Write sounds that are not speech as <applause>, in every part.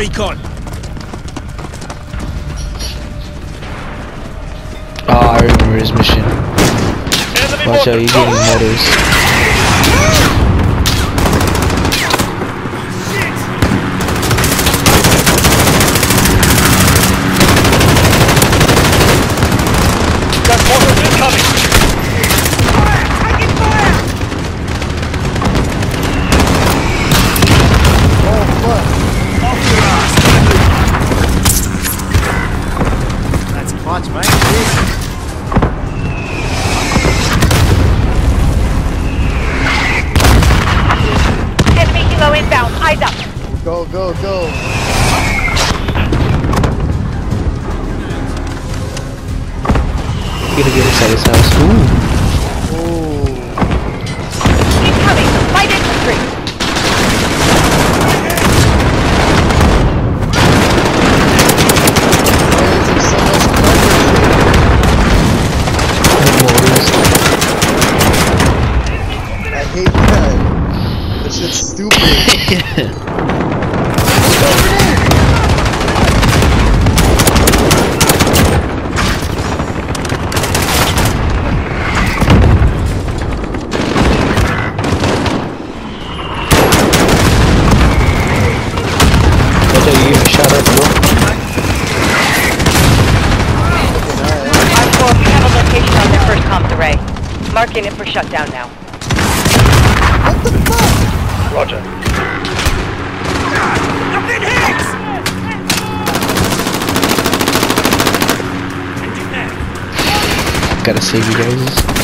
Recon. Oh, ah, I remember his mission. Watch out, you're getting motors. Gotta get inside his house. Ooh. Ooh. Incoming. Light infantry. Why is there so much Motors. coverage? I hate that. This shit's stupid. Watch <laughs> Marking it for shutdown now. Roger. Gotta save you guys.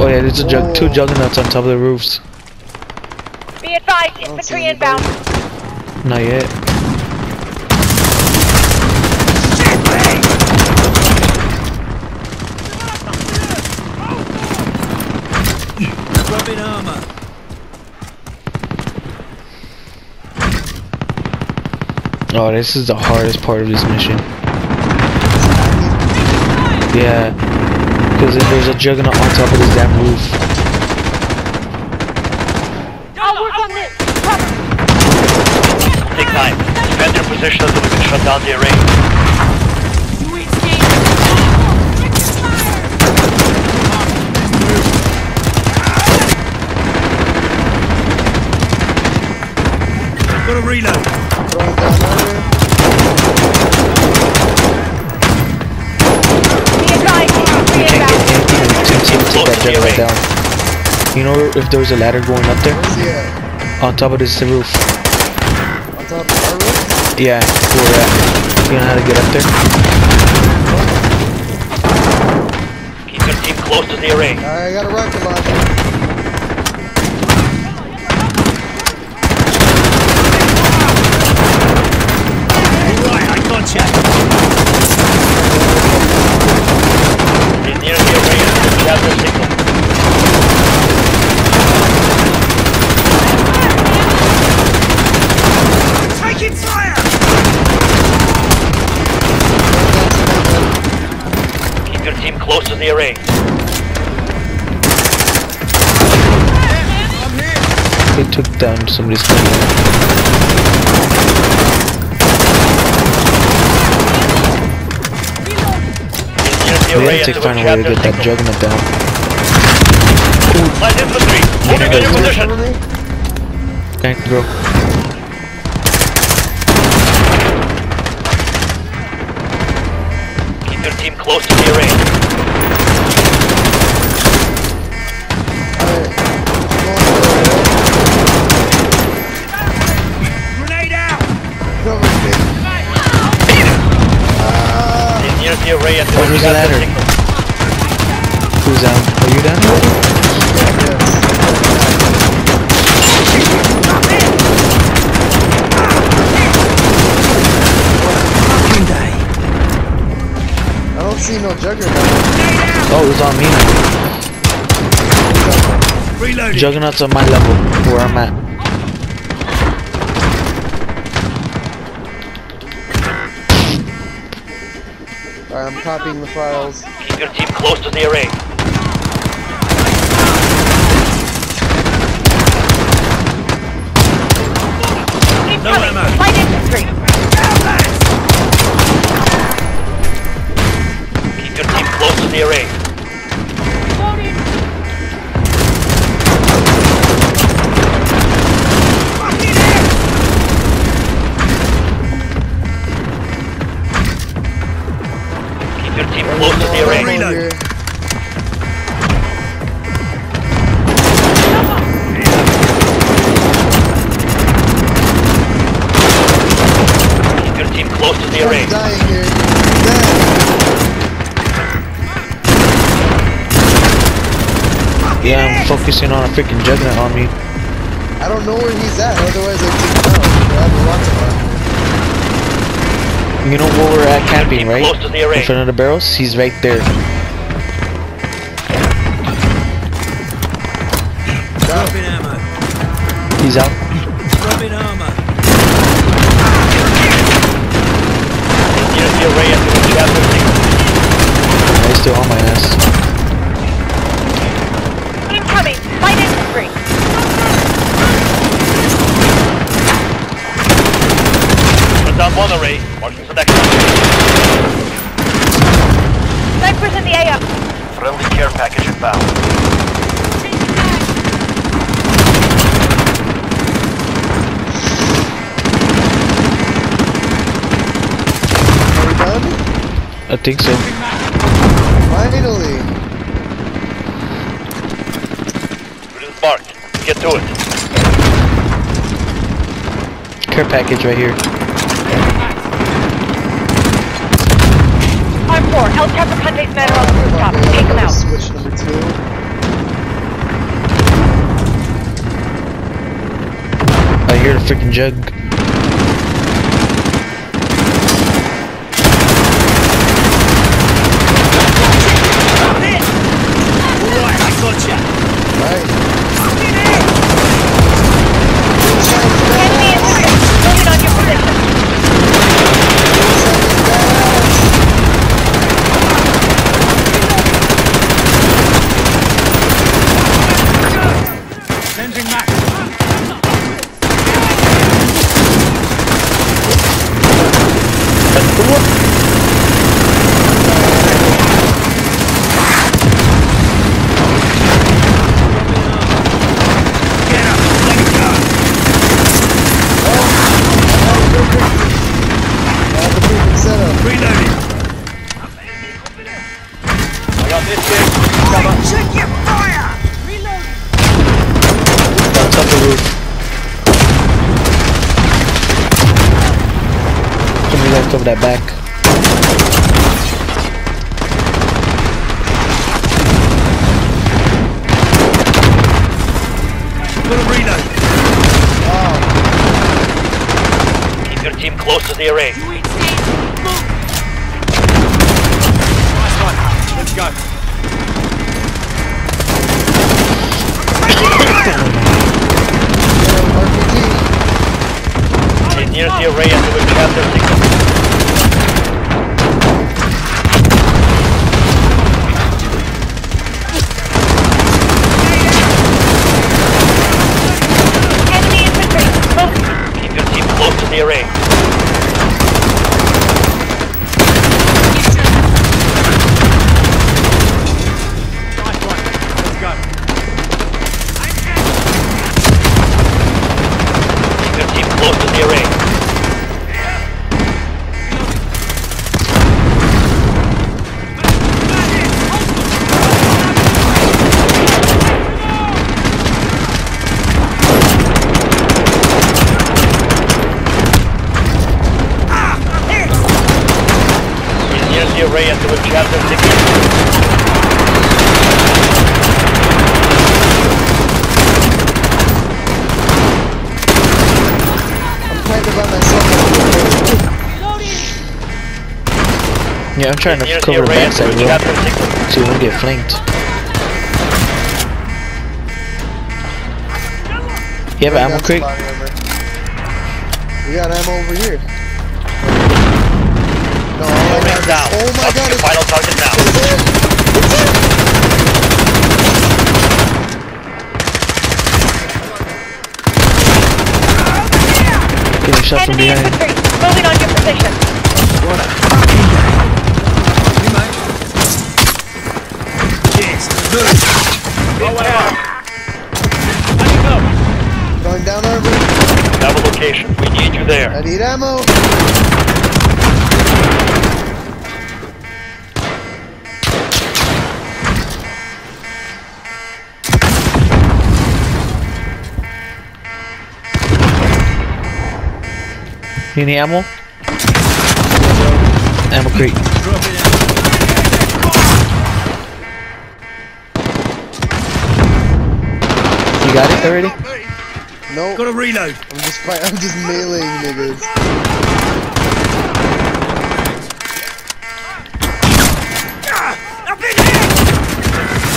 Oh yeah, there's a jug two juggernauts on top of the roofs. Be advised, don't infantry inbound. Not yet. Armor. Oh, this is the hardest part of this mission. Yeah, because if there's a juggernaut on top of this damn roof. I'll work on this. Take time. Defend your position until we can shut down the array. Got to reload. Throwing down order. Be advised, infantry You can't inbound. get anything until you take that juggernaut down. You know if there's a ladder going up there? Where's he at? On top of this roof. On top of our roof? Yeah, where we're at. You know how to get up there? Keep your team close to the array. I got a rocket launcher. Right, I got ya. Stay near the array until we have their signal. Taking fire. Keep your team close to the array. They took down somebody's gun. Stay near the We have to find a way to get that juggernaut down. Light infantry. Moving in your position. Cover? Thank you, bro. Keep your team close to the array. The array until Oh, we there's a have their ladder. Who's down? Are you down already? I don't see no juggernaut. Oh, it's on me now. Reloading. Juggernaut's on my level, where I'm at. I'm copying the files. Keep your team close to the array. No ammo. Light infantry. Keep your team close to the array. Keep close to the Ammo array. Reload. here. Keep your team close to the array. I'm dying here. Dead. Yeah, I'm focusing on a freaking juggernaut on me. I don't know where he's at, otherwise I'd You know where we're at camping, right? close to the array. In front of the barrels? He's right there. Dropping ammo. He's out. Dropping armor. Near the array at the chapter. He's still on my ass. Incoming! Light infantry! Put down one array. Marking the next. Snipers in the AO! Friendly care package inbound. Are we done? I think so. Finally. It is marked. Get to it. Care package right here. Arm 4, El Traficante's men are on the rooftop. Take them out. Switch number two. I hear the freaking jug. Alright, I gotcha. Right. Enemy infantry! Moving on your position. Changing map. Get up. Let it go. All the perfect setup. Reloading. I got this kid. Cover. Check your fire. On top of the roof. Somebody that back. Got a. Keep your team close to the array. Yeah, I'm trying to cover the backside, we have bro. their signal. So we won't get flanked. You have an ammo Gun crate? We got ammo over here. No, all I Ring down. oh my god, it's, final target now. it's it! It's it! Getting shot from behind. infantry! Moving on your position. What a fucking good. Oh, what? Going down armor. Have a location. We need you there. I need ammo. You need ammo? Ammo crate. Got it already? No, Got to reload. I'm just fight. I'm just meleeing niggas. Up in here!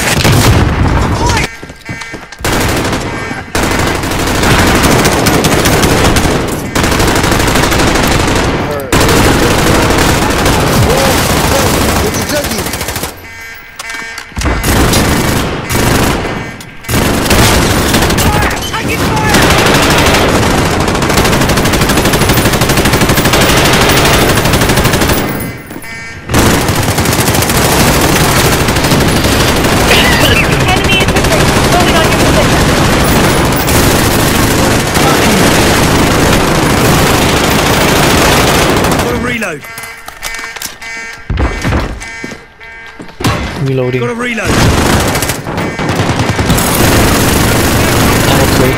Alright. Whoa, whoa, it's a junkie. Taking fire! Enemy infantry! Moving on your position. Got to reload. Reloading. Got to reload. Ammo crate.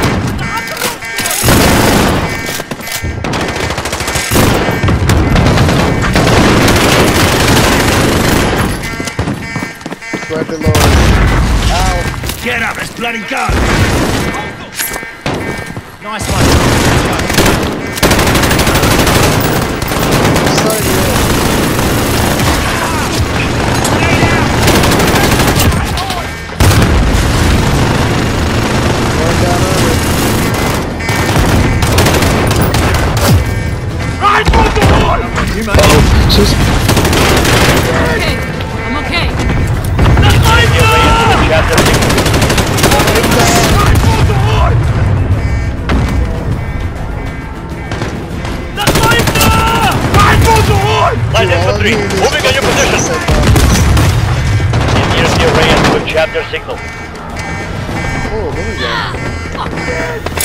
Right below. Ow. Get up, let's bloody go. Nice one. Starting it. You mate. Oh, so I'm okay. Get ready for the chapter signal. Light Dude, all I'm infantry, hearing is moving on your position. suicide. Near the array and with chapter signal. Oh, there we go.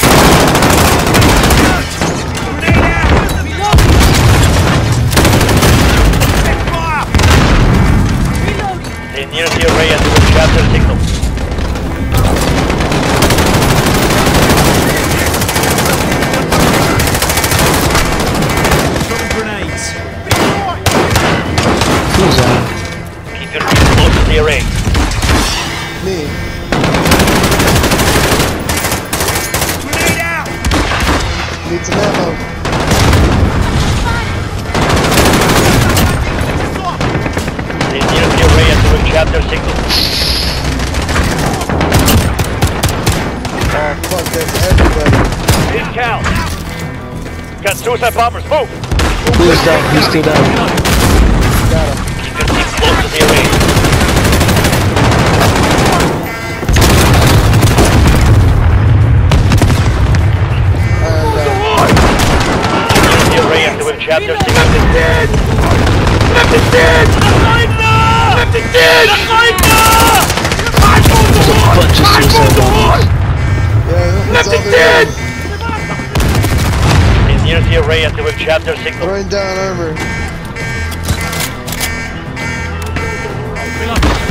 Got suicide bombers, move! Who is down? He's still down. Got him. Keep your feet close to the array. And, uh, Near the array and with chapter signal. There's a bunch of suicide bombers. yeah, that's all there is. Stay near the array and with chapter signal. Throwing down armor.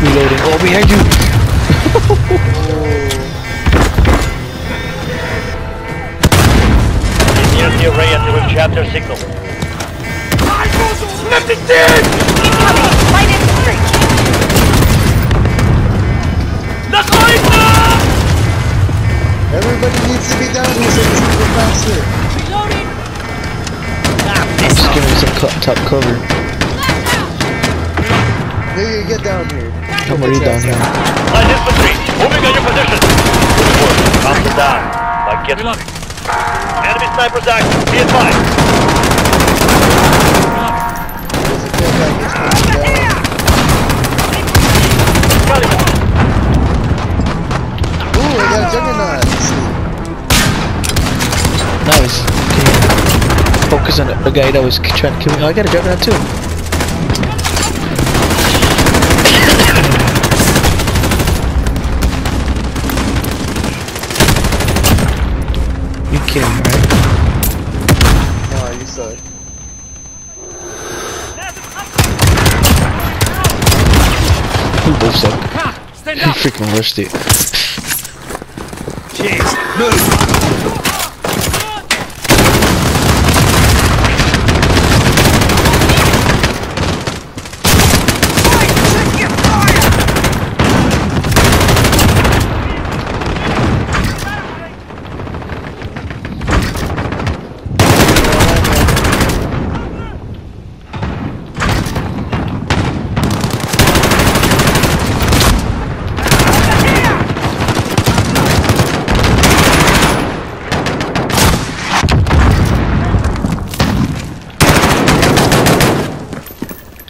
Reloading. Oh, behind you. Oh, near the array and with chapter signal. Incoming! Light infantry! everybody needs to be down here so this can go faster. I'm just giving some co top cover. Nigga, get down here. I'm already down here. Light infantry, moving on your position. Good work. Calm them down. Like get Reloading. enemy snipers active. Be advised. There's a kill back. It's coming down. Got it. Ooh, I got a juggernaut. Nice. Okay. focus on the guy that was trying to kill me. Oh, I got a juggernaut too. You kidding me, right? Oh, you suck. We both suck. Stand You freaking worst it. Cheers. Move.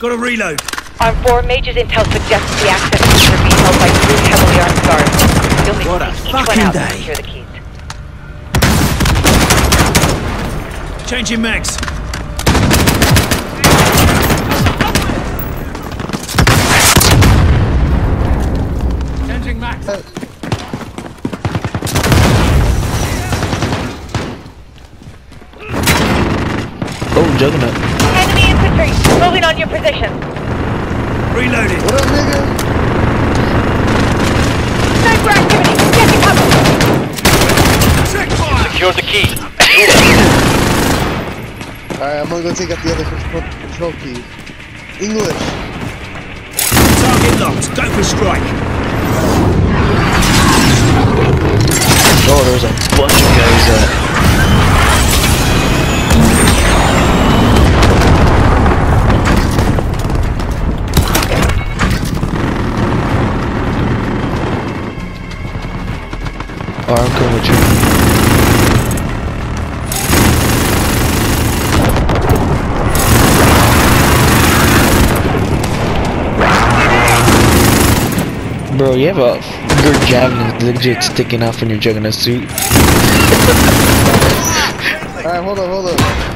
Got to reload. On 4, Major's intel suggests the access keys are being held by three heavily armed guards. You'll need What to a take each one fucking out day. to secure the keys. Changing mags. Changing mags. Oh, juggernaut. Enemy infantry! Moving on your position. Reloading. What up, nigga? Sniper activity! Get to cover! Check fire. Secure the key. <laughs> Alright, I'm gonna go take out the other control, control key. English. Target locked. Go for strike. Oh, there's a bunch of guys that. I'm coming with you. Bro, you have a your javelin legit sticking out from your juggernaut suit. <laughs> Alright, hold on, hold on.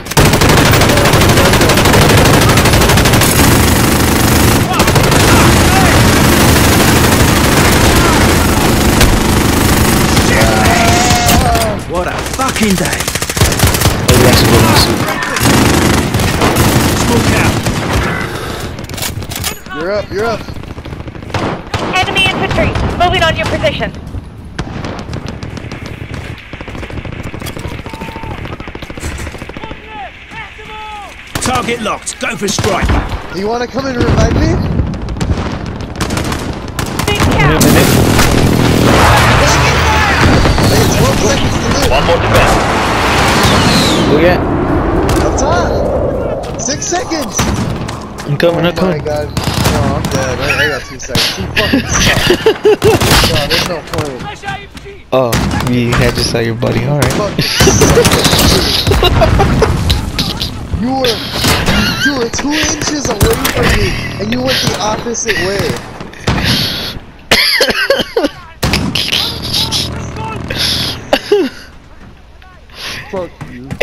What a fucking day. Oh, you actually got. Smoke out. You're up, you're up. Enemy infantry! Moving on your position. Target locked. Go for strike. Do you wanna come in and revive me? One more to go. Look at. That's on. Six seconds. I'm coming, I'm Oh my coming. god. No, I'm dead. I, I got two seconds. <laughs> Oh, you fucking suck. no, there's no point. Oh, we had to saw your buddy. Alright. You were, you were two inches away from me, and you went the opposite way. Fuck you. <laughs>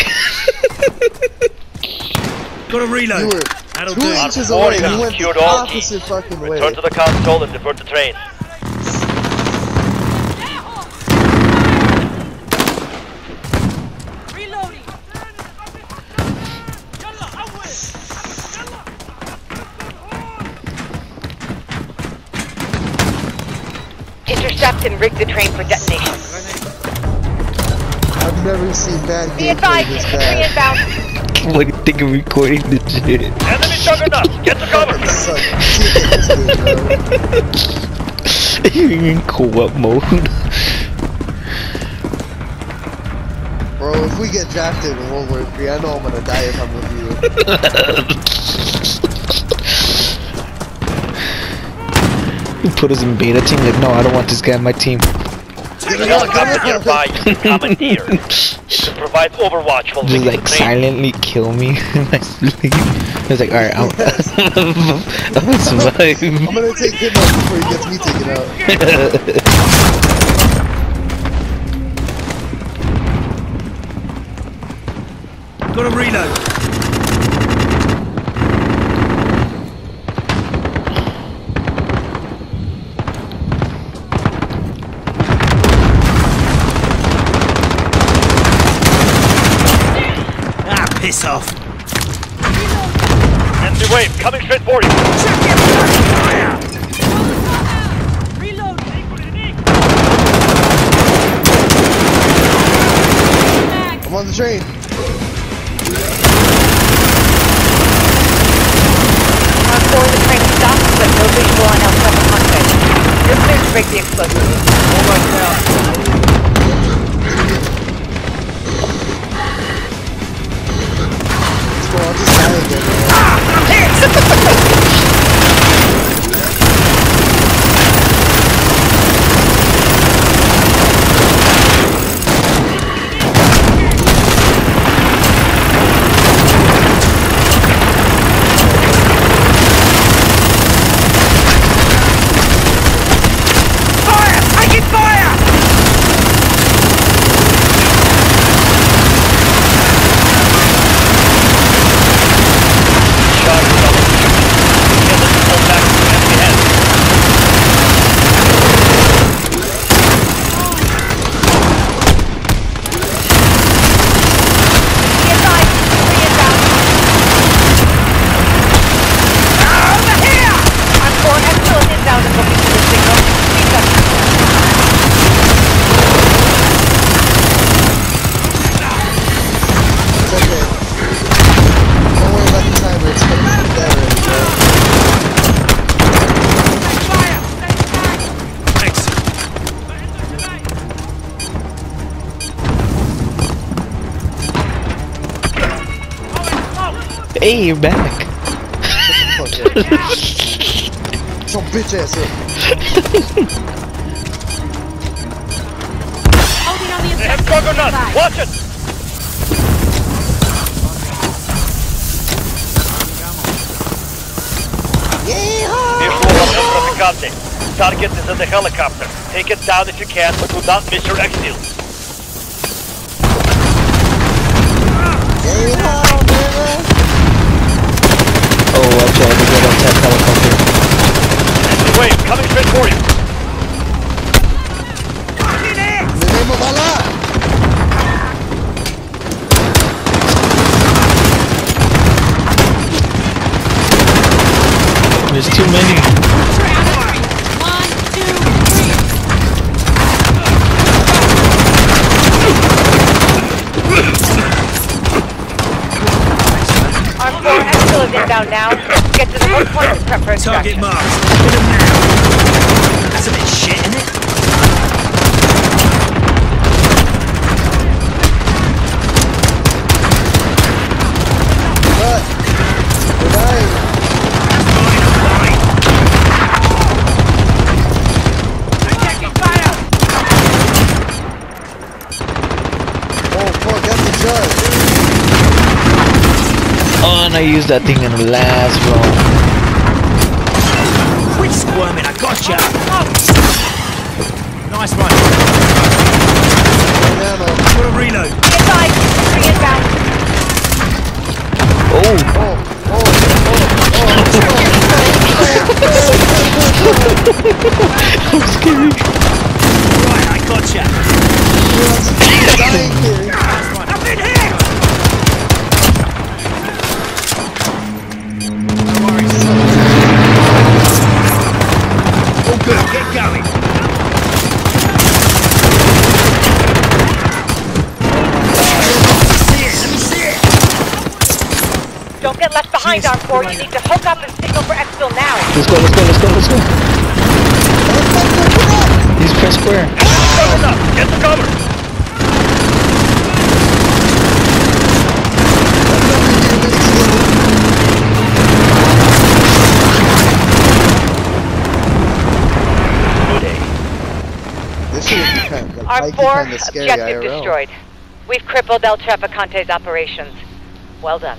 Got to You reload. were That'll two do. inches Four away, you went the secured all opposite keys. fucking way. Return to the console and divert the train. Intercept and rig the train for detonation. I've never seen bad Be gameplay advised, this infantry bad. inbound. What do you think of recording this shit? Enemy juggernauts! Get to cover! Suck. Shit, <laughs> this game, bro. You're in co-op mode. Bro, if we get drafted in World War III, I know I'm gonna die if I'm with you. <laughs> You put us in beta team. Like, no, I don't want this guy on my team. There's a helicopter nearby you can commandeer. <laughs> It provides overwatch while Just like silently kill me in my sleep. I was like, alright, I'm, <laughs> I'm gonna survive. I'm gonna take him out before he gets me taken out. Got to reload. Piss. Enemy wave coming straight for you. I'm on the train. On four, the train stops, but no visual on El Traficante. You're clear to break the explosives. Let's go, I'll just. <laughs> Hey, you're back. Some bitch ass up. Holding on the They have. Watch it. Visual on Target is in the helicopter. Take it down if you can, but do not miss your exfil. Out, they got on tap helicopter. Enemy wave coming straight for you. In the name of Allah! There's too many. Inbound now. Get to the hook point and prep for Target marked. Hit him now. That's a bit shit, isn't it? I used that thing in the last round. Quit squirming, I gotcha. Nice one. Right now, Got to reload. Be advised, three inbound. Oh, Oh, oh, oh, behind, on four. You need to hook up and signal for Exfil now. Let's go, let's go, let's go, let's go. He's press square. Cover up. Get the cover. This should be kind of, like, Arm Mikey four, kind of objective IRL. destroyed. We've crippled El Traficante's operations. Well done.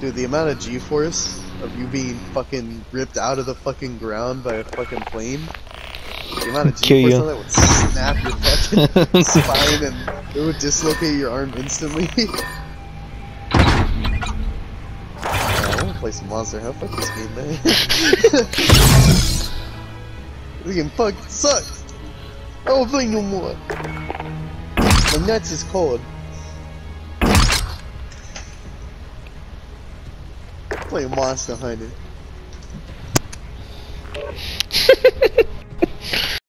Dude, the amount of G-force of you being fucking ripped out of the fucking ground by a fucking plane The amount of G-force on that would snap your fucking <laughs> spine and it would dislocate your arm instantly. Yeah, <laughs> I wanna play some Monster Hunter. Fuck this game, man. <laughs> this game fucking sucks. I won't play no more. My nuts is cold. play Monster Hunter. <laughs>